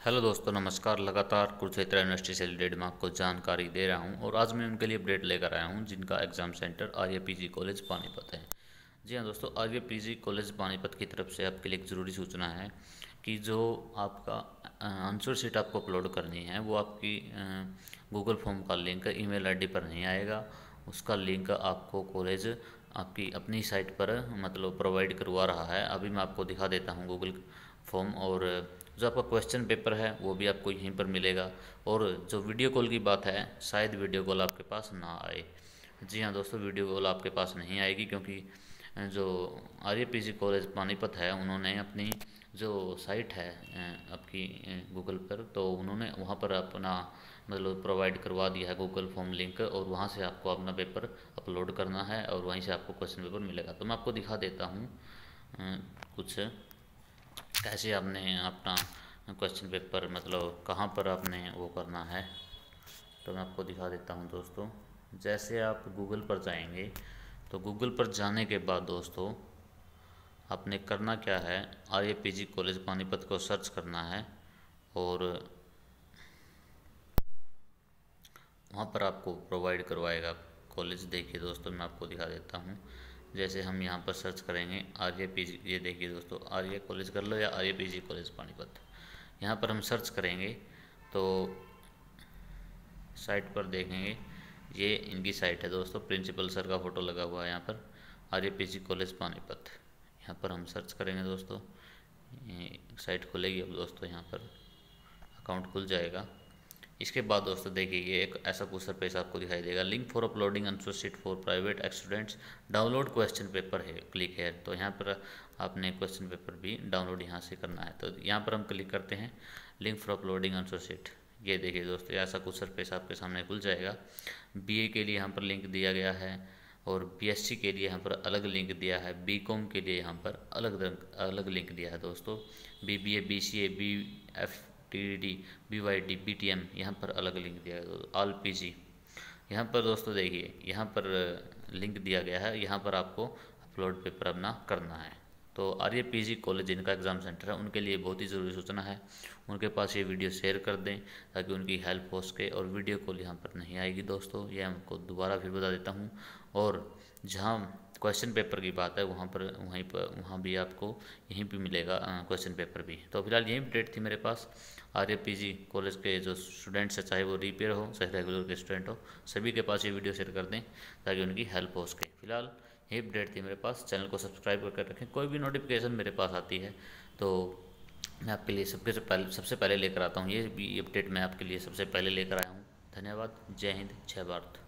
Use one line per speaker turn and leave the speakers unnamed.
Hello दोस्तों, नमस्कार। लगातार कुरुक्षेत्र यूनिवर्सिटी से रिलेटेड मैं आपको जानकारी दे रहा हूँ और आज मैं उनके लिए अपडेट लेकर आया हूँ, जिनका exam centre Arya PG college Panipat है। जी हाँ दोस्तों आर्य पीजी कॉलेज पानीपत की तरफ़ से आपके लिए एक ज़रूरी सूचना है कि जो आपका आंसर शीट आपको अपलोड करनी है, वो आपकी गूगल फॉर्म का लिंक ईमेल आईडी पर नहीं आएगा। उसका लिंक आपको कॉलेज आपकी अपनी साइट पर मतलब प्रोवाइड करवा रहा है। अभी मैं आपको दिखा देता हूँ गूगल फॉर्म और जो आपका क्वेश्चन पेपर है, वो भी आपको यहीं पर मिलेगा। और जो वीडियो कॉल की बात है, शायद वीडियो कॉल आपके पास ना आए। जी हाँ दोस्तों वीडियो कॉल आपके पास नहीं आएगी क्योंकि जो Arya P G college Panipat है, उन्होंने अपनी जो साइट है आपकी गूगल पर तो उन्होंने वहाँ पर अपना मतलब प्रोवाइड करवा दिया है गूगल फॉर्म लिंक और वहाँ से आपको अपना पेपर अपलोड करना है और वहीं से आपको क्वेश्चन पेपर मिलेगा। तो मैं आपको दिखा देता हूँ कुछ। कैसे आपने अपना क्वेश्चन पेपर मतलब कहाँ पर आपने वो करना है? तो मैं आपको दिखा देता हूँ दोस्तों। जैसे आप गूगल पर जाएँगे तो गूगल पर जाने के बाद दोस्तों, आपने करना क्या है? R A P G college Panipat को सर्च करना है और वहाँ पर आपको प्रोवाइड करवाएगा कॉलेज। देखिए दोस्तों, मैं आपको दिखा देता हूँ। जैसे हम यहाँ पर सर्च करेंगे आर्य पी जी ये देखिए दोस्तों, आर्य कॉलेज कर लो या Arya P G college Panipat. यहाँ पर हम सर्च करेंगे तो साइट पर देखेंगे। ये इनकी साइट है दोस्तों प्रिंसिपल सर का फ़ोटो लगा हुआ है यहाँ पर, Arya P G college Panipat. यहाँ पर हम सर्च करेंगे दोस्तों साइट खुलेगी अब दोस्तों यहाँ पर अकाउंट खुल जाएगा। इसके बाद दोस्तों देखिए, ये एक ऐसा क्वेश्चन पेज आपको दिखाई देगा। Link for uploading answer sheet for private students download question paper है क्लिक है तो यहाँ पर आपने क्वेश्चन पेपर भी डाउनलोड यहाँ से करना है। तो यहाँ पर हम क्लिक करते हैं link for uploading answer sheet ये देखिए दोस्तों, ऐसा क्वेश्चन पेज आपके सामने खुल जाएगा। बीए के लिए यहाँ पर लिंक दिया गया है और बीएससी के लिए यहाँ पर अलग लिंक दिया है। बी के लिए यहाँ पर अलग अलग लिंक दिया है दोस्तों। B B A B C A B F T D D B Y D B T M यहाँ पर अलग लिंक दिया गया आल पी जी यहाँ पर दोस्तों देखिए, यहाँ पर लिंक दिया गया है, यहाँ पर आपको अपलोड पेपर अपना करना है। तो आर्य पी जी कॉलेज जिनका एग्ज़ाम सेंटर है, उनके लिए बहुत ही ज़रूरी सूचना है। उनके पास ये वीडियो शेयर कर दें, ताकि उनकी हेल्प हो सके और वीडियो कॉल यहाँ पर नहीं आएगी दोस्तों। ये हमको दोबारा फिर बता देता हूँ। और जहाँ क्वेश्चन पेपर की बात है, वहाँ पर, वहीं पर, वहाँ भी आपको यहीं पे मिलेगा क्वेश्चन पेपर भी। तो फ़िलहाल यही अपडेट थी मेरे पास। आर कॉलेज के जो स्टूडेंट्स हैं, चाहे वो रिपेयर हो, चाहे रेगुलर के स्टूडेंट हो, सभी के पास ये वीडियो शेयर कर दें, ताकि उनकी हेल्प हो सके। फ़िलहाल यही अपडेट थी मेरे पास। चैनल को सब्सक्राइब करके रखें। कोई भी नोटिफिकेशन मेरे पास आती है तो मैं आपके लिए सबके से पहले, सबसे पहले लेकर आता हूँ। ये भी अपडेट मैं आपके लिए सबसे पहले लेकर आया हूँ। धन्यवाद। जय हिंद। जय भारत।